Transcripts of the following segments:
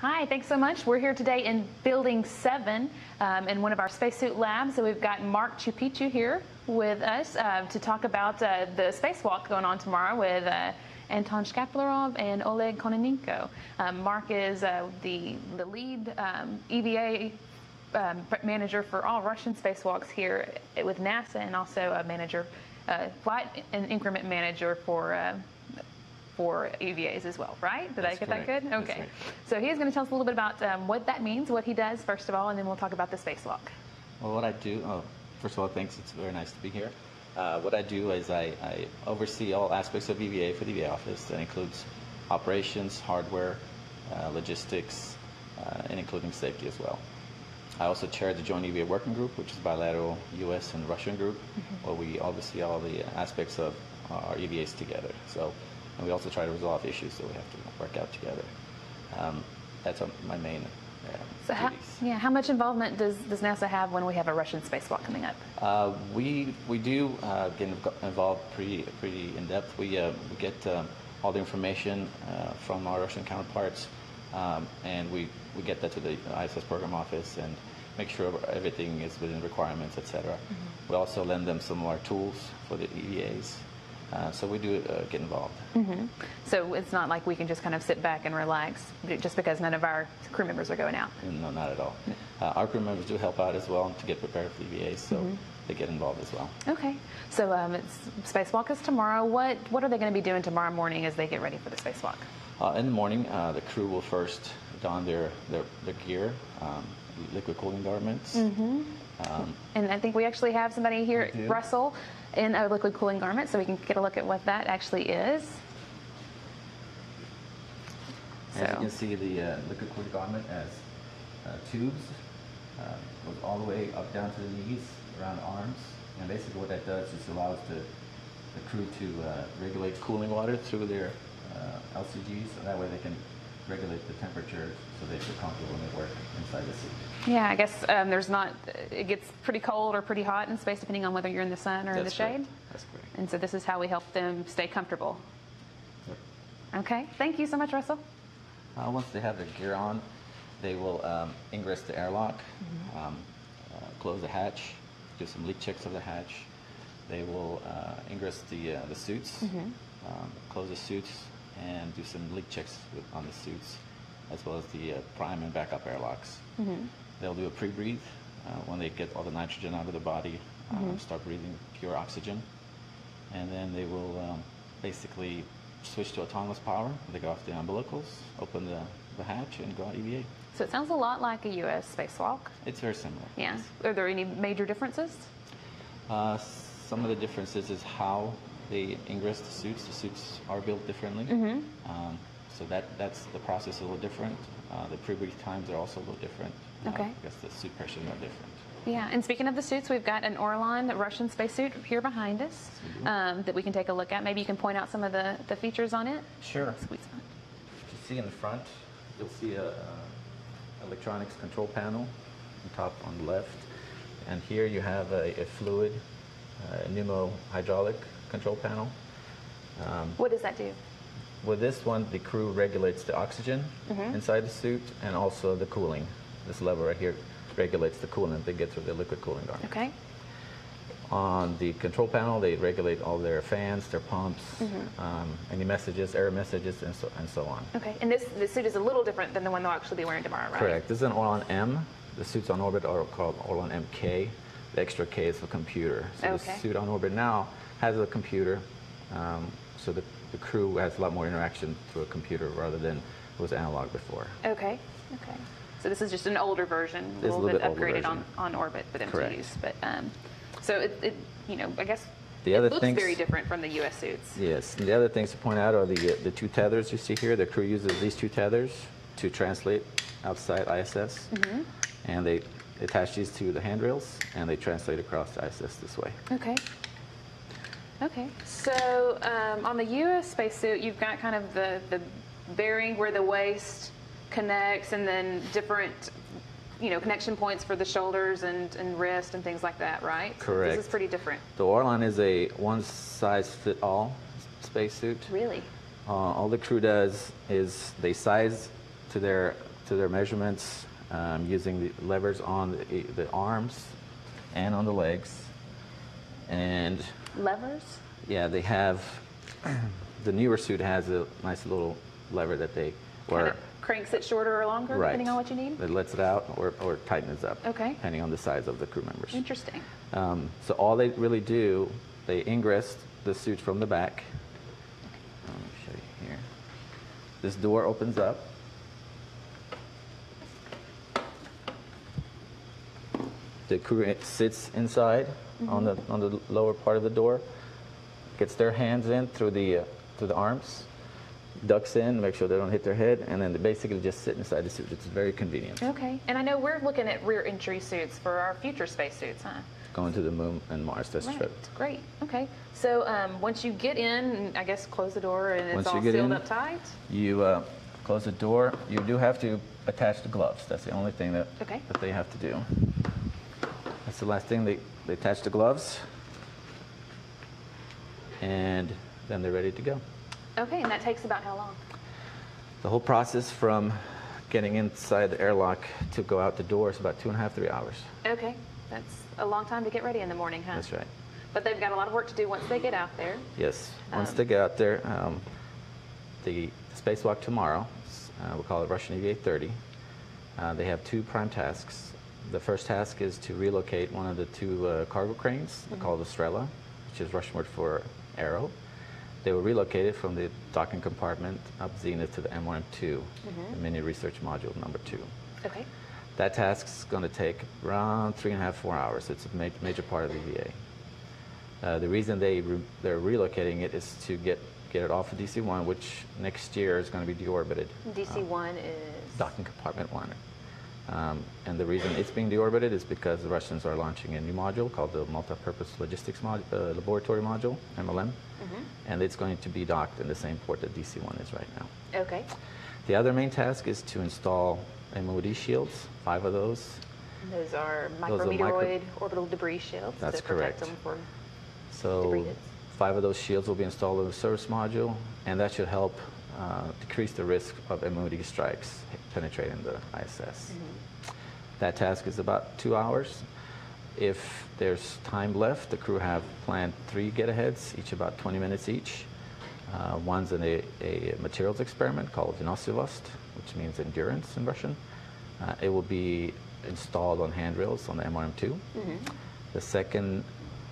Hi, thanks so much. We're here today in Building 7 um, in one of our spacesuit labs. So we've got Marc Ciupitu here with us uh, to talk about uh, the spacewalk going on tomorrow with uh, Anton Shkaplerov and Oleg Kononenko. Um, Marc is uh, the, the lead um, EVA um, manager for all Russian spacewalks here with NASA and also a manager, uh, flight and increment manager for uh, for EVAs as well, right? Did That's I get correct. that good? Okay. right. So he's going to tell us a little bit about um, what that means, what he does, first of all, and then we'll talk about the spacewalk. Well, what I do, oh, first of all, thanks. It's very nice to be here. Uh, what I do is I, I oversee all aspects of EVA for the EVA office. That includes operations, hardware, uh, logistics, uh, and including safety as well. I also chair the Joint EVA Working Group, which is bilateral U.S. and Russian group, where we oversee all the aspects of our EVAs together. So, and we also try to resolve issues that we have to work out together. Um, that's uh, my main uh, So how, yeah, how much involvement does, does NASA have when we have a Russian spacewalk coming up? Uh, we we do uh, get involved pretty pretty in depth. We uh, we get um, all the information uh, from our Russian counterparts, um, and we, we get that to the ISS program office and make sure everything is within requirements, etc. We also lend them some of our tools for the EVAs. Uh, so we do uh, get involved. So it's not like we can just kind of sit back and relax just because none of our crew members are going out. No, not at all. Uh, our crew members do help out as well to get prepared for the EVAs, so they get involved as well. Okay. So um, it's, spacewalk is tomorrow. What what are they going to be doing tomorrow morning as they get ready for the spacewalk? Uh, in the morning, uh, the crew will first don their, their, their gear, um, liquid cooling garments. Um, And I think we actually have somebody here. Russell, in a liquid cooling garment, so we can get a look at what that actually is. As you can see, the uh, liquid cooling garment has uh, tubes, uh, goes all the way up down to the knees, around the arms. And basically what that does is allows the, the crew to uh, regulate cooling water through their uh, LCGs, so that way they can regulate the temperature so they feel comfortable when they work inside the suit. Yeah, I guess um, there's not. It gets pretty cold or pretty hot in space, depending on whether you're in the sun or in the That's shade. That's correct. And so this is how we help them stay comfortable. Yep. Okay. Thank you so much, Russell. Uh, once they have their gear on, they will um, ingress the airlock, Mm-hmm. um, uh, close the hatch, do some leak checks of the hatch. They will uh, ingress the, uh, the suits, Mm-hmm. um, close the suits, and do some leak checks with, on the suits, as well as the uh, prime and backup airlocks. Mm-hmm. They'll do a pre-breathe uh, when they get all the nitrogen out of the body, um, start breathing pure oxygen, and then they will um, basically switch to autonomous power. They go off the umbilicals, open the, the hatch, and go out EVA. So it sounds a lot like a U.S. spacewalk. It's very similar. Yeah. Are there any major differences? Uh, some of the differences is how they ingress the suits. The suits are built differently. Mm-hmm. Um, so that, that's the process is a little different. Uh, the pre-breathe times are also a little different. Uh, Okay. because the suit pressures are different. Yeah, and speaking of the suits, we've got an Orlan Russian spacesuit here behind us um, that we can take a look at. Maybe you can point out some of the, the features on it. Sure. Squeeze on. You see in the front, you'll see a, uh electronics control panel on top on the left, and here you have a, a fluid uh, pneumo hydraulic control panel. Um, What does that do? with this one, the crew regulates the oxygen inside the suit and also the cooling. This lever right here regulates the coolant they get through the liquid cooling garment. Okay. On the control panel, they regulate all their fans, their pumps, um, any messages, error messages, and so, and so on. Okay. And this, this suit is a little different than the one they'll actually be wearing tomorrow, right? Correct. This is an Orlan M. The suits on orbit are called Orlan MK. The extra K is for computer. So Okay. the suit on orbit now has a computer, um, so the, the crew has a lot more interaction through a computer rather than it was analog before. Okay. Okay. So this is just an older version, a a little bit bit upgraded on, on orbit for them to use. But um, so it, it, you know, I guess The it other looks things- very different from the U.S. suits. Yes. And the other things to point out are the uh, the two tethers you see here. The crew uses these two tethers to translate outside ISS, Mm-hmm. and they attach these to the handrails and they translate across the ISS this way. Okay. Okay. So um, on the U.S. spacesuit, you've got kind of the, the bearing where the waist connects and then different, you know, connection points for the shoulders and, and wrist and things like that, right? Correct. This is pretty different. The Orlan is a one-size-fit-all spacesuit. Really? Uh, all the crew does is they size to their to their measurements um, using the levers on the, the arms and on the legs. And Levers? yeah, they have, the newer suit has a nice little lever that they, Kind of cranks it shorter or longer, right. depending on what you need? It lets it out or, or tightens up. Okay. Depending on the size of the crew members. Interesting. Um, so all they really do, they ingress the suit from the back. Let me show you here. This door opens up. The crew sits inside on the on the lower part of the door, gets their hands in through the uh, through the arms, ducks in, make sure they don't hit their head, and then they basically just sit inside the suit. It's very convenient. Okay. And I know we're looking at rear entry suits for our future spacesuits, huh? Going to the moon and Mars test Right. trip. Great. Okay. So um, once you get in, I guess close the door and it's Once all sealed in- up tight. You uh, close the door. You do have to attach the gloves. That's the only thing that, Okay. that they have to do. That's the last thing. They, they attach the gloves. And then they're ready to go. Okay. And that takes about how long? The whole process from getting inside the airlock to go out the door is about two and a half, three hours. Okay. That's a long time to get ready in the morning, huh? That's right. But they've got a lot of work to do once they get out there. Yes. Once Um, they get out there, um, the, the spacewalk tomorrow, uh, we'll call it Russian EVA 30. Uh, they have two prime tasks. The first task is to relocate one of the two uh, cargo cranes called the Strela, which is Russian word for arrow. They will relocate it from the docking compartment up Zenith to the MRM2, the mini research module number two. Okay. That task is going to take around three and a half, four hours. It's a ma- major part of the EVA. Uh, the reason they re- they're relocating it is to get get it off of DC-1, which next year is going to be deorbited. DC-1 is... Docking compartment one. Um, and the reason it's being deorbited is because the Russians are launching a new module called the Multi-Purpose Logistics mod- uh, Laboratory Module, MLM, and it's going to be docked in the same port that DC-1 is right now. Okay. The other main task is to install MOD shields, five of those, Those are are micro- micrometeoroid orbital debris shields That's to protect correct. them from So Debris five of those shields will be installed in the service module, and that should help uh, decrease the risk of MOD strikes penetrating the ISS. That task is about two hours. If there's time left, the crew have planned three get-aheads, each about 20 minutes each. Uh, one's in a, a materials experiment called Vinoslivost, which means endurance in Russian. Uh, it will be installed on handrails on the MRM2. The second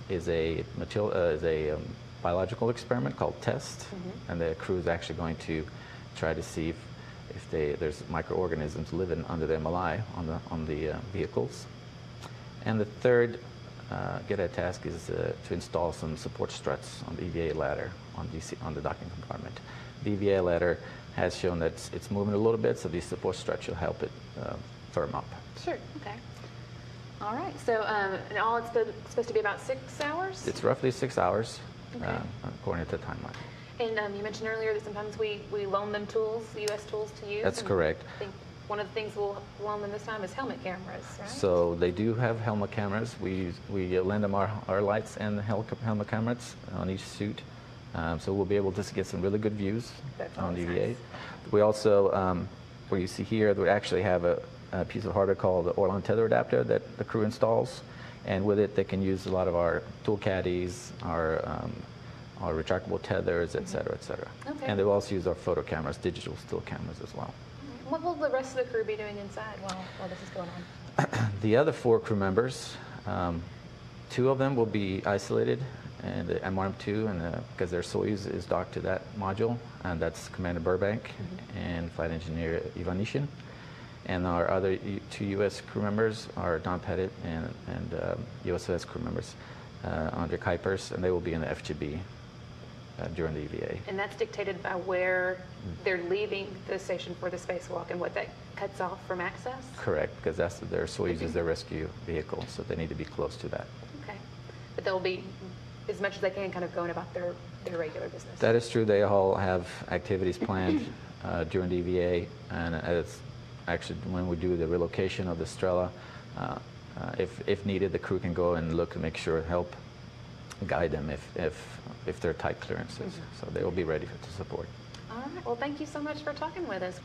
is a material uh, is a um, biological experiment called TEST, and the crew is actually going to try to see if, if they, there's microorganisms living under the MLI on the on the uh, vehicles. And the third uh, get a task is uh, to install some support struts on the EVA ladder on DC on the docking compartment. The EVA ladder has shown that it's, it's moving a little bit, so these support struts will help it uh, firm up. Sure. Okay. All right. So, um, and all it's supposed to be about six hours. It's roughly six hours, Okay. uh, according to the timeline. And um, you mentioned earlier that sometimes we, we loan them tools, U.S. tools to use. That's correct. I think one of the things we'll loan them this time is helmet cameras, right? So they do have helmet cameras. We we lend them our, our lights and hel- helmet cameras on each suit, um, so we'll be able to get some really good views That's on EVA. nice. We also, um, where you see here, we actually have a, a piece of hardware called the Orlan tether adapter that the crew installs, and with it they can use a lot of our tool caddies, our um, our retractable tethers, et cetera, et cetera. Okay. And they will also use our photo cameras, digital still cameras as well. What will the rest of the crew be doing inside while, while this is going on? The other four crew members, um, two of them will be isolated and the MRM2, and uh, because their Soyuz is docked to that module, and that's Commander Burbank and Flight Engineer Ivanishin. And our other two U.S. crew members are Don Pettit and, and um, ESA crew members, uh, Andre Kuipers, and they will be in the FGB uh, during the EVA. And that's dictated by where they're leaving the station for the spacewalk and what that cuts off from access? Correct, because that's their Soyuz is their rescue vehicle, so they need to be close to that. Okay. But they'll be, as much as they can, kind of going about their, their regular business? That is true. They all have activities planned uh, during the EVA, and it's actually when we do the relocation of the Strela, uh, uh, if, if needed, the crew can go and look and make sure, help guide them if, if, if they're tight clearances. So they will be ready to support. All right. Well, thank you so much for talking with us.